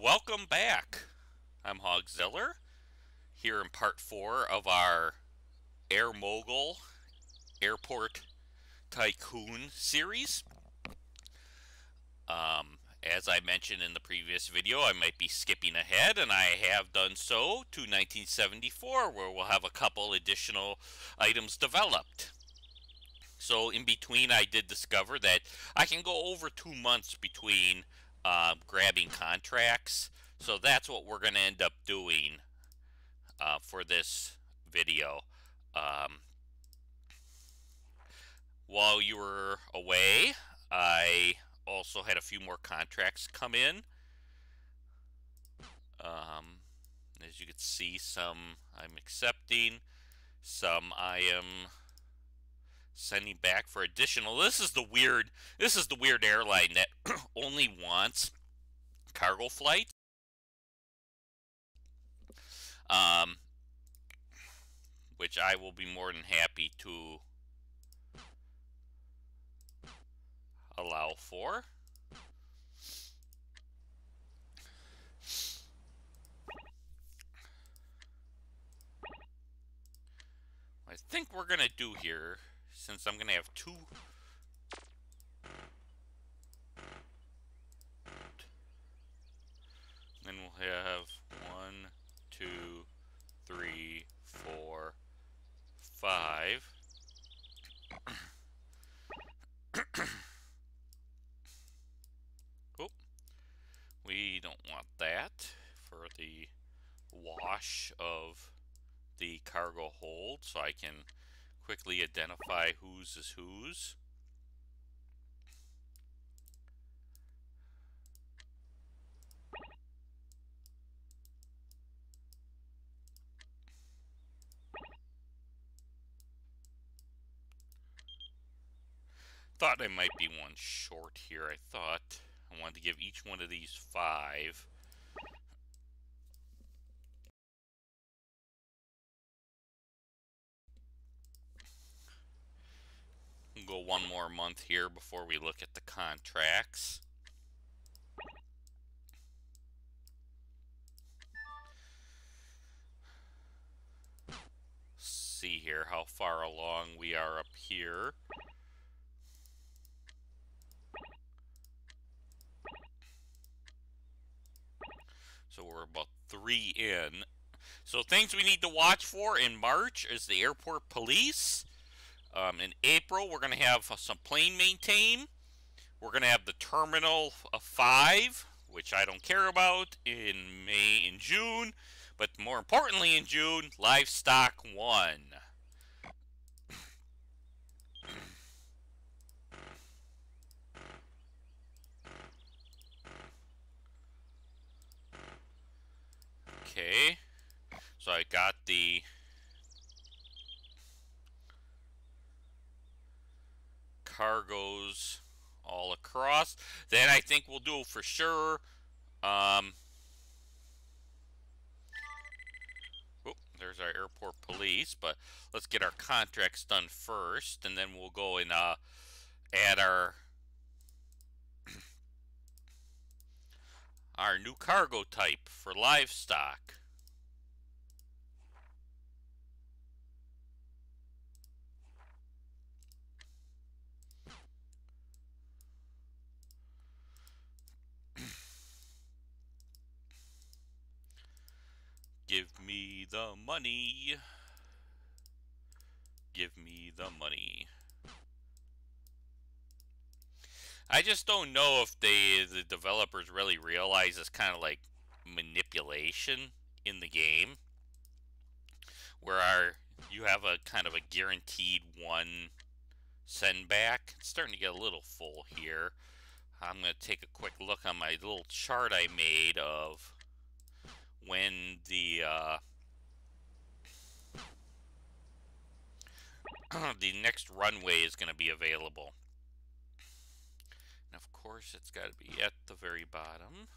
Welcome back. I'm Hogziller here in part four of our Air Mogul Airport Tycoon series. Um, as I mentioned in the previous video, I might be skipping ahead, and I have done so to 1974, where we'll have a couple additional items developed. So in between, I did discover that I can go over two months between uh, grabbing contracts. So that's what we're going to end up doing uh, for this video. Um, while you were away, I also had a few more contracts come in. Um, as you can see, some I'm accepting, some I am sending back for additional. This is the weird. This is the weird airline that only wants cargo flights. Um, which I will be more than happy to allow for. I think we're going to do here since I'm going to have two then we'll have one, two, three, four, five. oh, we don't want that for the wash of the cargo hold so I can quickly identify whose is whose. Thought I might be one short here. I thought I wanted to give each one of these five. We'll go one more month here before we look at the contracts. See here how far along we are up here. So we're about three in. So things we need to watch for in March is the airport police. Um, in April, we're going to have some plane maintain. We're going to have the Terminal 5, which I don't care about, in May and June. But more importantly, in June, Livestock 1. Okay, so I got the cargoes all across. Then I think we'll do for sure. Um, oh, there's our airport police, but let's get our contracts done first, and then we'll go and uh, add our our new cargo type for livestock. Give me the money. Give me the money. I just don't know if they the developers really realize this kind of like manipulation in the game where our you have a kind of a guaranteed one send back. It's starting to get a little full here. I'm going to take a quick look on my little chart I made of when the uh, the next runway is going to be available. And of course, it's got to be at the very bottom.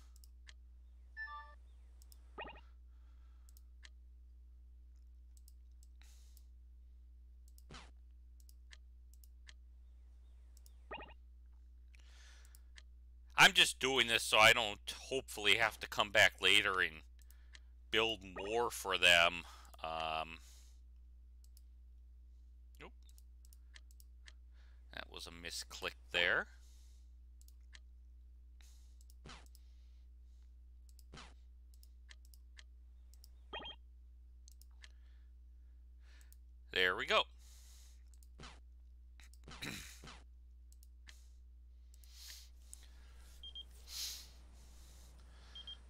I'm just doing this so I don't hopefully have to come back later and build more for them. Um, nope. That was a misclick there. There we go.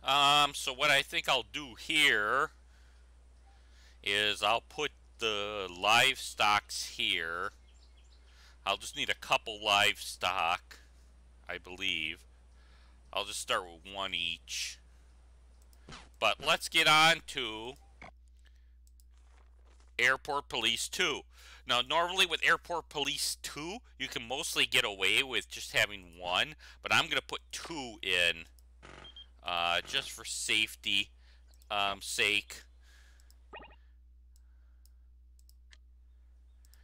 um, so what I think I'll do here is I'll put the livestocks here. I'll just need a couple livestock, I believe. I'll just start with one each. But let's get on to Airport Police 2. Now, normally with Airport Police 2, you can mostly get away with just having one, but I'm going to put two in uh, just for safety um, sake.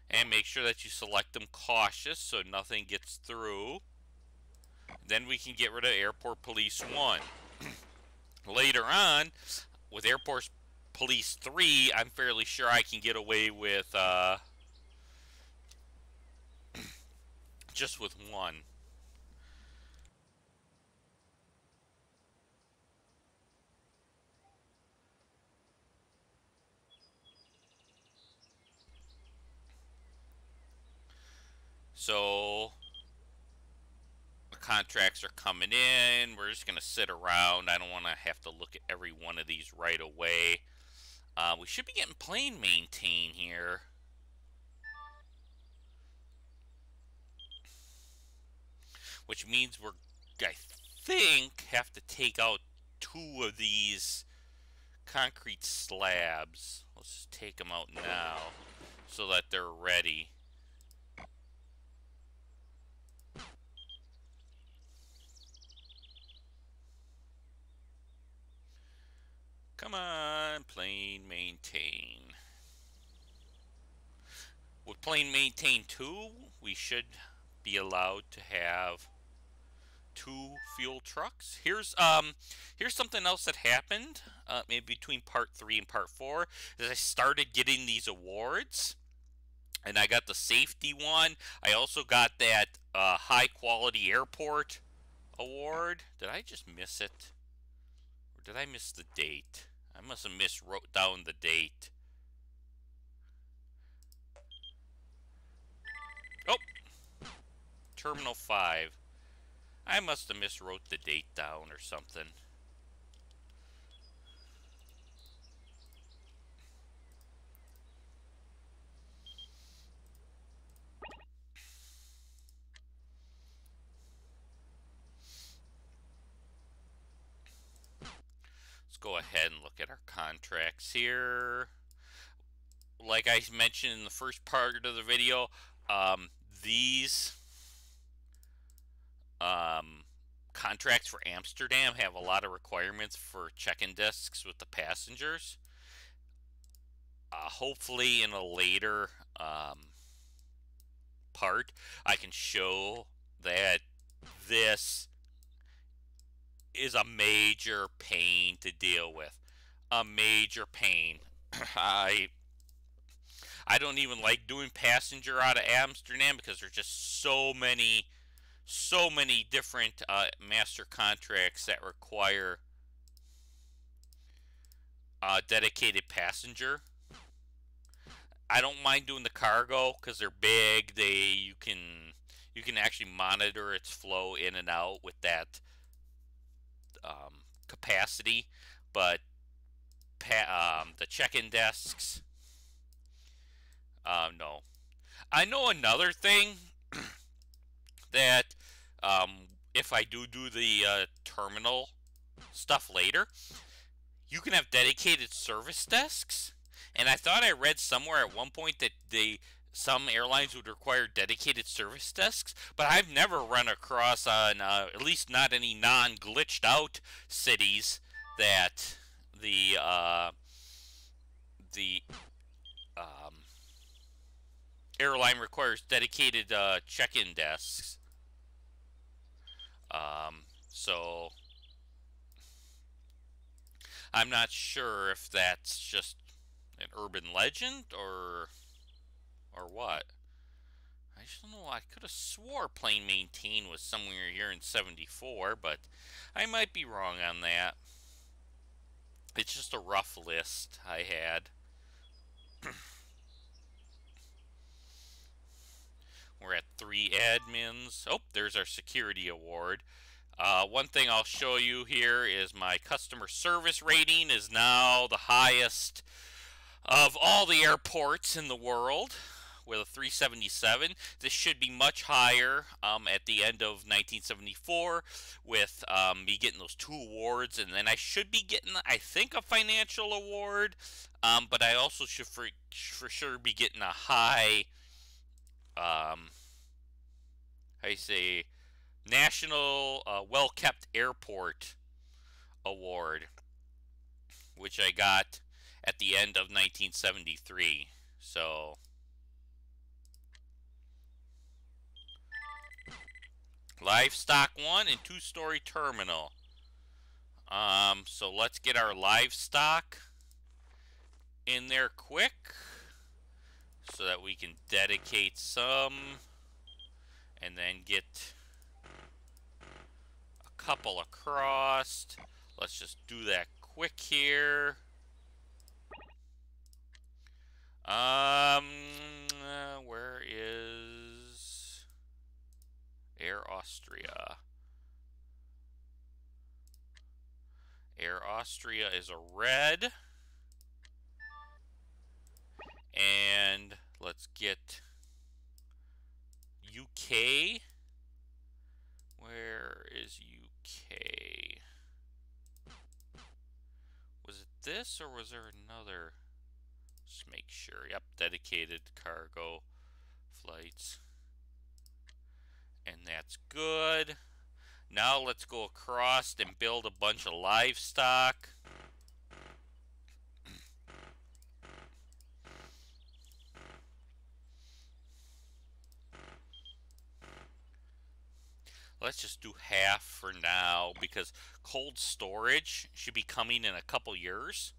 And make sure that you select them cautious so nothing gets through. Then we can get rid of Airport Police 1. Later on, with Airport Police 3, I'm fairly sure I can get away with uh, just with one. So the contracts are coming in. We're just going to sit around. I don't want to have to look at every one of these right away. Uh, we should be getting plane maintain here. Which means we're, I think, have to take out two of these concrete slabs. Let's take them out now so that they're ready. Come on, plane maintain. With plane maintain 2, we should be allowed to have two fuel trucks. Here's um here's something else that happened uh, maybe between part 3 and part 4 is I started getting these awards and I got the safety one. I also got that uh, high quality airport award. Did I just miss it? Or did I miss the date? I must have miswrote down the date. Oh! Terminal 5. I must have miswrote the date down or something. Let's go ahead at our contracts here. Like I mentioned in the first part of the video, um, these um, contracts for Amsterdam have a lot of requirements for check-in desks with the passengers. Uh, hopefully in a later um, part, I can show that this is a major pain to deal with. A major pain. I I don't even like doing passenger out of Amsterdam because there's just so many so many different uh, master contracts that require uh, dedicated passenger. I don't mind doing the cargo because they're big. They you can you can actually monitor its flow in and out with that um, capacity, but um, the check-in desks, uh, no. I know another thing that um, if I do do the uh, terminal stuff later, you can have dedicated service desks. And I thought I read somewhere at one point that they some airlines would require dedicated service desks, but I've never run across on uh, at least not any non-glitched out cities that the uh, the um, airline requires dedicated uh, check-in desks. Um, So I'm not sure if that's just an urban legend or or what. I just don't know. I could have swore plane Maintain was somewhere here in 74, but I might be wrong on that. It's just a rough list I had. We're at three admins. Oh, there's our security award. Uh, one thing I'll show you here is my customer service rating is now the highest of all the airports in the world with a 377. This should be much higher um, at the end of 1974 with um, me getting those two awards. And then I should be getting, I think, a financial award. Um, but I also should for, for sure be getting a high, um, you say, National uh, Well Kept Airport Award, which I got at the end of 1973. So livestock one and two story terminal. Um, so let's get our livestock in there quick so that we can dedicate some and then get a couple across. Let's just do that quick here. Um, uh, where is Air Austria? Air Austria is a red. And let's get UK. Where is UK? Was it this or was there another? Just make sure. Yep, dedicated cargo flights. And that's good. Now let's go across and build a bunch of livestock. Let's just do half for now because cold storage should be coming in a couple years.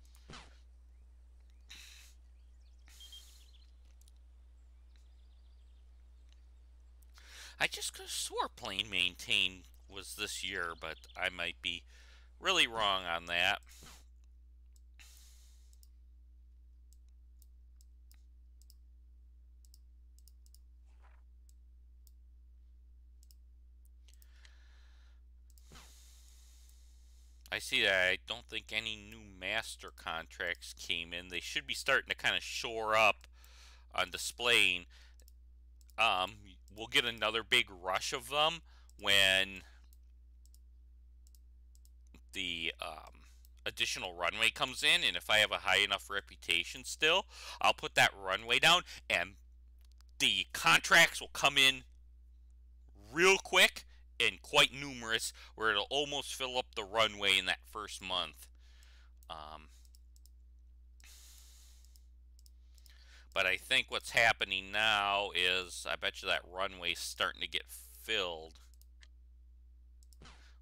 I just could have swore Plane Maintain was this year, but I might be really wrong on that. I see that I don't think any new master contracts came in. They should be starting to kind of shore up on displaying. Um, we'll get another big rush of them when the um, additional runway comes in. And if I have a high enough reputation still, I'll put that runway down and the contracts will come in real quick and quite numerous where it'll almost fill up the runway in that first month. Um, but I think what's happening now is I bet you that runway's starting to get filled.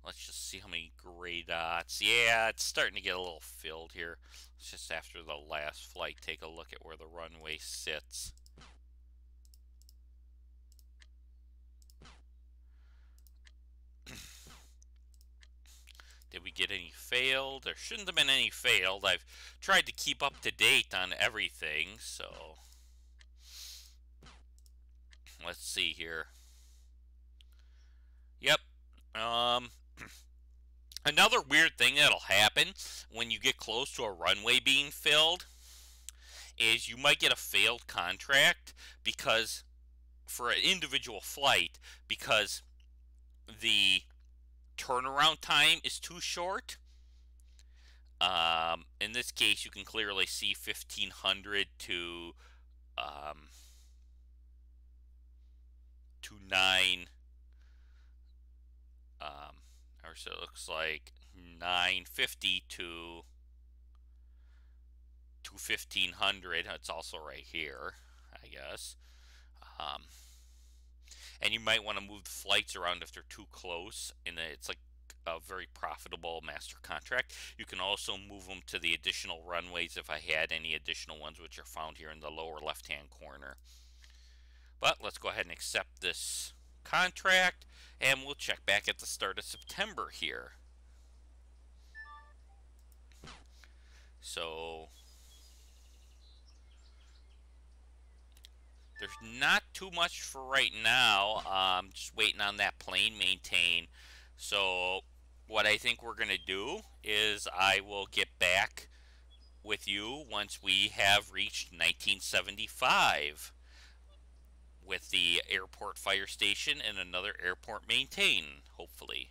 Let's just see how many gray dots. Yeah, it's starting to get a little filled here. Let's just after the last flight take a look at where the runway sits. Did we get any failed? There shouldn't have been any failed. I've tried to keep up to date on everything, so... Let's see here. Yep. Um, another weird thing that'll happen when you get close to a runway being filled is you might get a failed contract because for an individual flight because the turnaround time is too short. Um, in this case, you can clearly see 1500 to um, to 9 um, or so it looks like 950 to to 1500 it's also right here I guess um, and you might want to move the flights around if they're too close and it's like a very profitable master contract. You can also move them to the additional runways if I had any additional ones, which are found here in the lower left-hand corner. But let's go ahead and accept this contract, and we'll check back at the start of September here. So there's not too much for right now. Um, just waiting on that plane maintain. So what I think we're going to do is I will get back with you once we have reached 1975 with the airport fire station and another airport maintain, hopefully.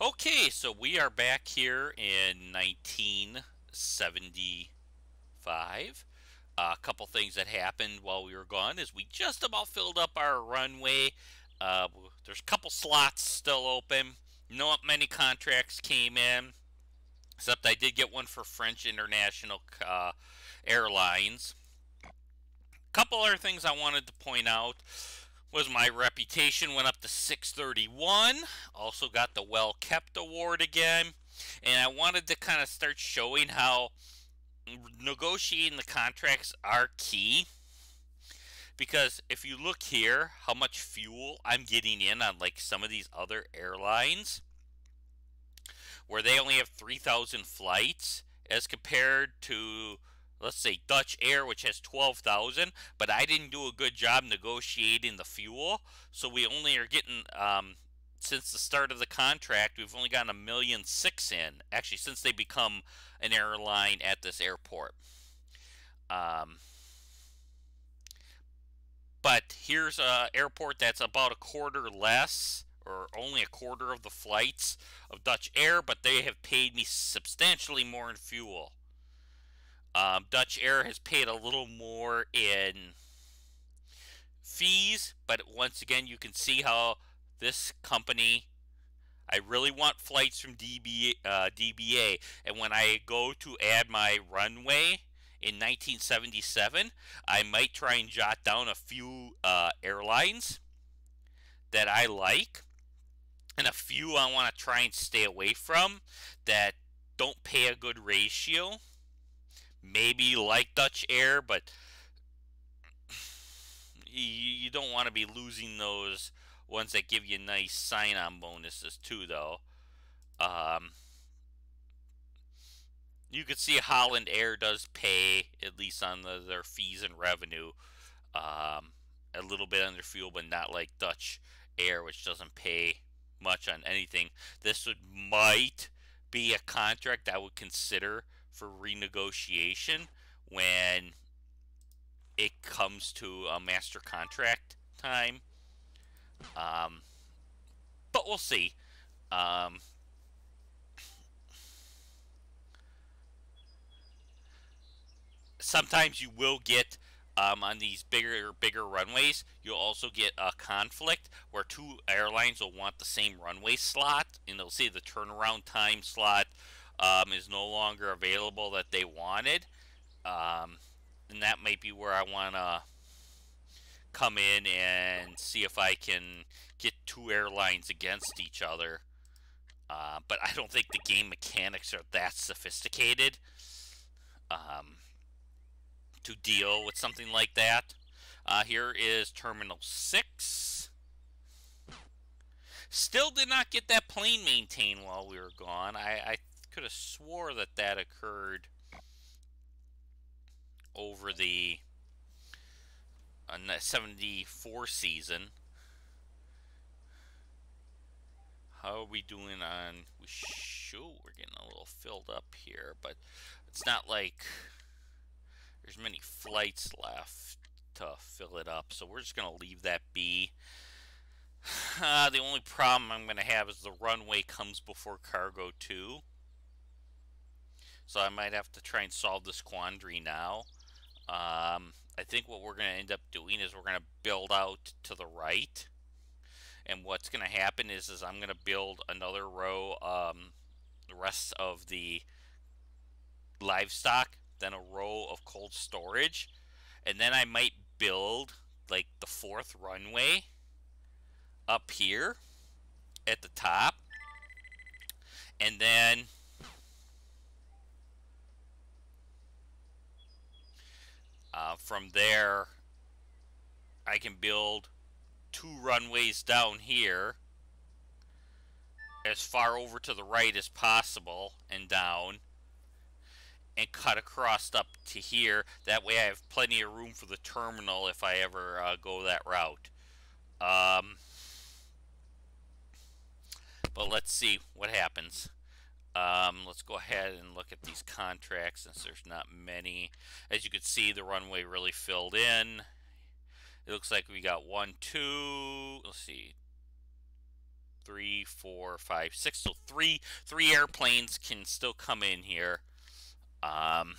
Okay, so we are back here in 1975. Uh, a couple things that happened while we were gone is we just about filled up our runway. Uh, there's a couple slots still open. Not many contracts came in, except I did get one for French International uh, Airlines. Couple other things I wanted to point out was my reputation went up to 631 also got the well kept award again. And i wanted to kind of start showing how negotiating the contracts are key. Because if you look here how much fuel i'm getting in on like some of these other airlines where they only have 3000 flights as compared to let's say Dutch Air, which has 12,000, but I didn't do a good job negotiating the fuel. So we only are getting, um, since the start of the contract, we've only gotten a million six in. Actually, since they become an airline at this airport. Um, but here's a airport that's about a quarter less or only a quarter of the flights of Dutch Air, but they have paid me substantially more in fuel. Um, Dutch Air has paid a little more in fees, but once again, you can see how this company. I really want flights from DB, uh, DBA, and when I go to add my runway in 1977, I might try and jot down a few uh, airlines that I like, and a few I want to try and stay away from that don't pay a good ratio maybe like Dutch Air, but you, don't want to be losing those ones that give you nice sign-on bonuses too, though. Um, you can see Holland Air does pay at least on the, their fees and revenue um, a little bit their fuel, but not like Dutch Air, which doesn't pay much on anything. This would might be a contract I would consider for renegotiation when it comes to a master contract time. Um, but we'll see. Um, sometimes you will get um, on these bigger bigger runways. You'll also get a conflict where two airlines will want the same runway slot, and they'll say the turnaround time slot um, is no longer available that they wanted. Um, and that might be where I want to come in and see if I can get two airlines against each other. Uh, but I don't think the game mechanics are that sophisticated um, to deal with something like that. Uh, here is Terminal 6. Still did not get that plane maintained while we were gone. I, I could have swore that that occurred over the uh, 74 season. How are we doing on... We show we're getting a little filled up here, but it's not like there's many flights left to fill it up, so we're just going to leave that be. Uh, the only problem I'm going to have is the runway comes before cargo too. So I might have to try and solve this quandary now. Um, I think what we're going to end up doing is we're going to build out to the right. And what's going to happen is, is I'm going to build another row, um, the rest of the livestock, then a row of cold storage. And then I might build like the fourth runway up here at the top. And then uh, from there, I can build two runways down here as far over to the right as possible and down and cut across up to here. That way I have plenty of room for the terminal if I ever uh, go that route. Um, but let's see what happens. Um, let's go ahead and look at these contracts since there's not many. As you can see, the runway really filled in. It looks like we got one, two, let's see, three, four, five, six. So three, three airplanes can still come in here. Um,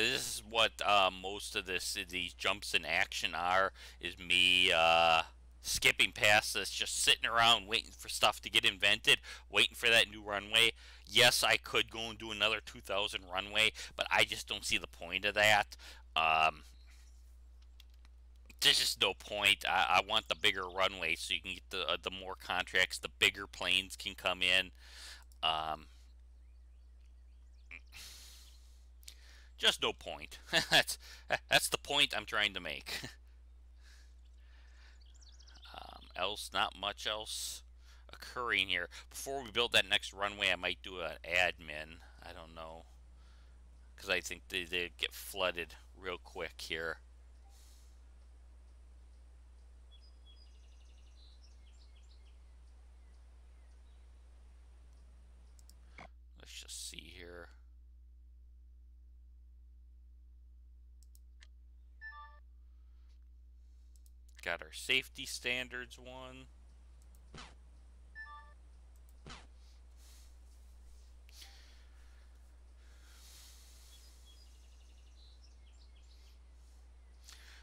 This is what uh, most of this these jumps in action are. Is me uh, skipping past this, just sitting around waiting for stuff to get invented, waiting for that new runway. Yes, I could go and do another 2000 runway, but I just don't see the point of that. Um, there's just no point. I, I, want the bigger runway so you can get the uh, the more contracts, the bigger planes can come in. Um, Just no point. that's that's the point I'm trying to make. um, else, not much else occurring here. Before we build that next runway, I might do an admin. I don't know. Because I think they, they get flooded real quick here. Let's just see here. Got our safety standards one.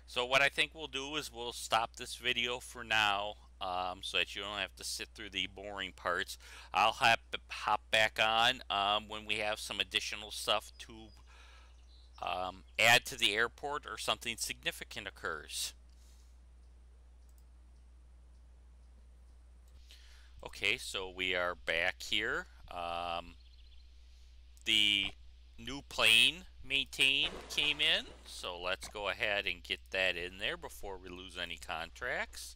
So what I think we'll do is we'll stop this video for now um, so that you don't have to sit through the boring parts. I'll hop, hop back on um, when we have some additional stuff to um, add to the airport or something significant occurs. Okay, so we are back here. Um, the new plane maintain came in, so let's go ahead and get that in there before we lose any contracts.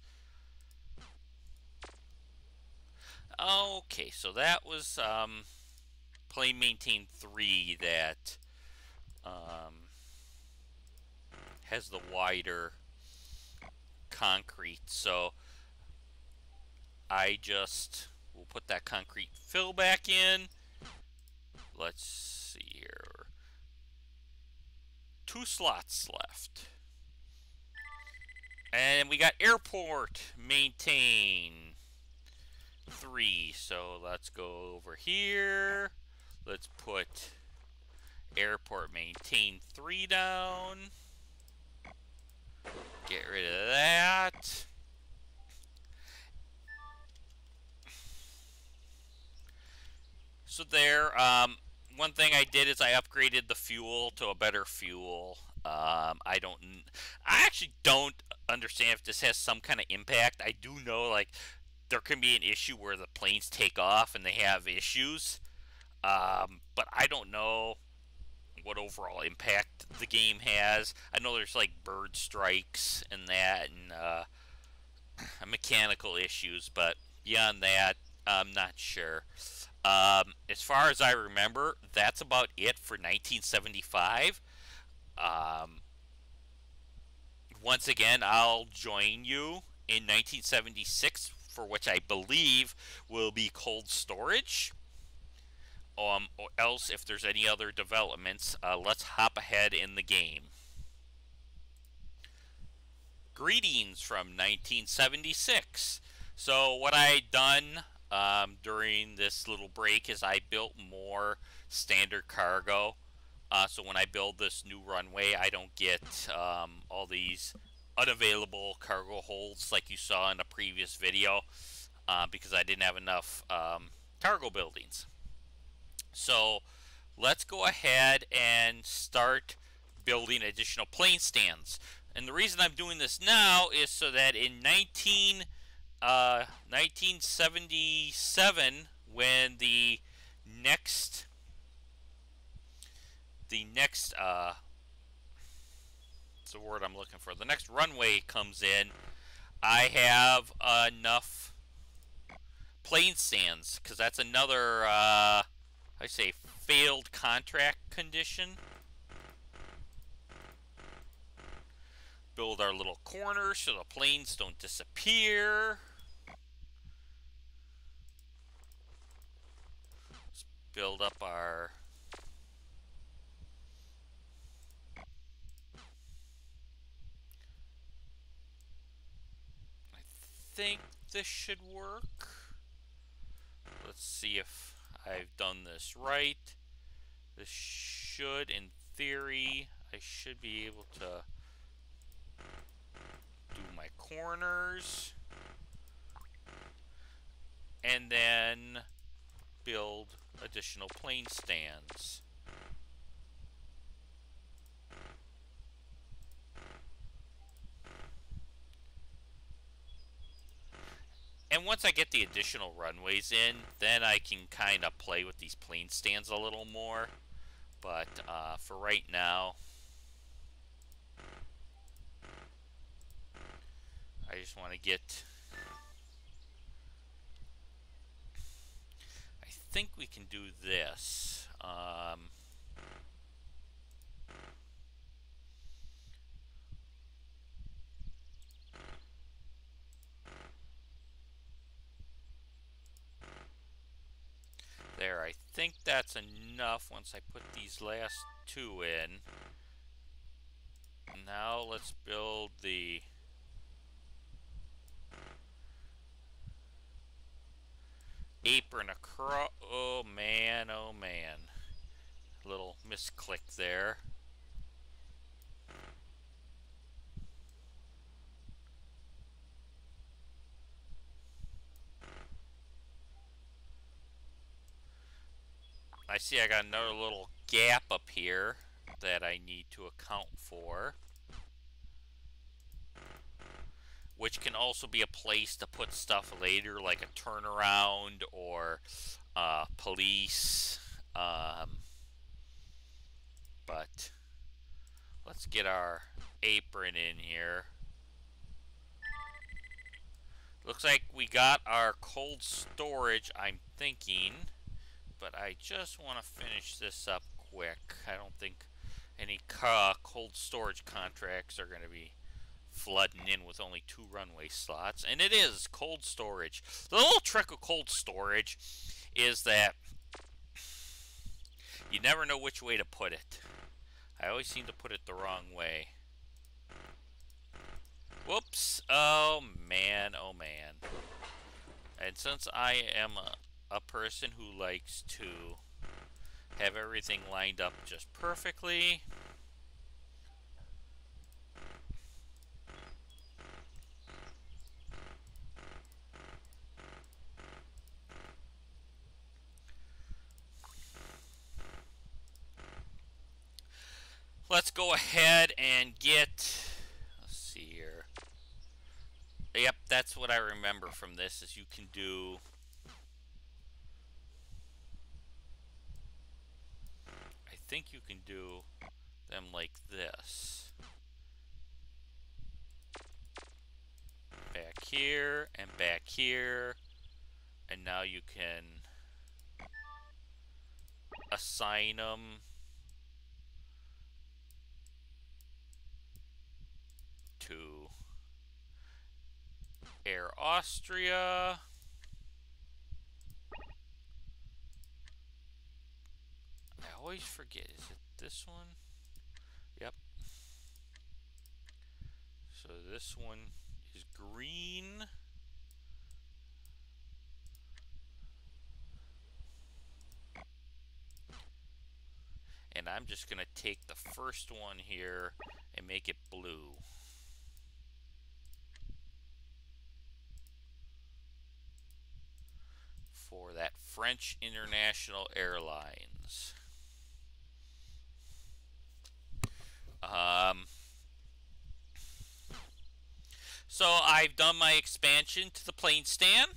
Okay, so that was um, plane maintain 3 that um, has the wider concrete. So I just will put that concrete fill back in. Let's see here. Two slots left. And we got airport maintain three. So let's go over here. Let's put airport maintain three down. Get rid of that. So there, um, one thing I did is I upgraded the fuel to a better fuel. Um, I don't, I actually don't understand if this has some kind of impact. I do know like there can be an issue where the planes take off and they have issues, um, but I don't know what overall impact the game has. I know there's like bird strikes and that and uh, mechanical issues, but beyond that, I'm not sure. Um, as far as I remember, that's about it for 1975. Um, once again, I'll join you in 1976, for which I believe will be cold storage. Um, or else, if there's any other developments, uh, let's hop ahead in the game. Greetings from 1976. So what I done um, during this little break is I built more standard cargo Uh, so when I build this new runway, I don't get um, all these unavailable cargo holds like you saw in a previous video uh, because I didn't have enough um, cargo buildings. So let's go ahead and start building additional plane stands. And the reason I'm doing this now is so that in 19, uh, 1977, when the next the next uh, what's the word I'm looking for? The next runway comes in. I have enough plane stands because that's another uh, I say failed contract condition. Build our little corner so the planes don't disappear. Build up our I think this should work. Let's see if I've done this right. This should, in theory, I should be able to do my corners. And then build additional plane stands. And once I get the additional runways in, then I can kind of play with these plane stands a little more. But uh, for right now, I just want to get... I think we can do this. Um, there. I think that's enough once I put these last two in. Now let's build the apron across. Oh man, oh man. Little misclick there. I see I got another little gap up here that I need to account for. Which can also be a place to put stuff later, like a turnaround or uh, police. Um, but let's get our apron in here. Looks like we got our cold storage, I'm thinking but I just want to finish this up quick. I don't think any cold storage contracts are going to be flooding in with only two runway slots. And it is cold storage. The little trick of cold storage is that you never know which way to put it. I always seem to put it the wrong way. Whoops. Oh, man. Oh, man. And since I am a a person who likes to have everything lined up just perfectly. Let's go ahead and get, let's see here. Yep, that's what I remember from this is you can do I think you can do them like this. Back here and back here. And now you can assign them to Air Austria. I always forget. Is it this one? Yep. So this one is green. And I'm just going to take the first one here and make it blue. For that French International Airlines. Um, so I've done my expansion to the plane stand,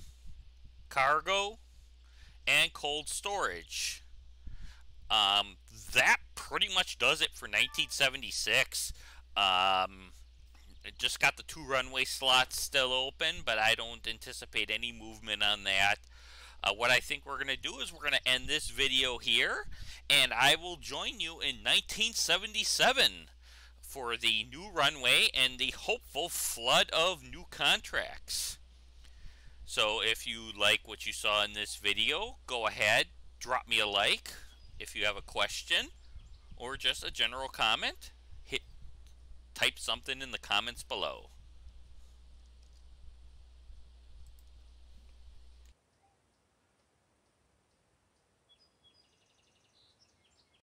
cargo, and cold storage. Um, that pretty much does it for 1976. Um, just got the two runway slots still open, but I don't anticipate any movement on that. Uh, what I think we're going to do is we're going to end this video here, and I will join you in 1977 for the new runway and the hopeful flood of new contracts. So if you like what you saw in this video, go ahead, drop me a like. If you have a question or just a general comment, hit type something in the comments below.